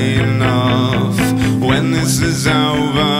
enough when this is over.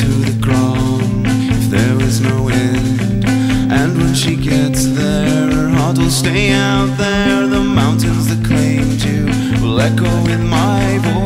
to the ground if there is no end. And when she gets there, her heart will stay out there. The mountains that claimed you will echo in my voice.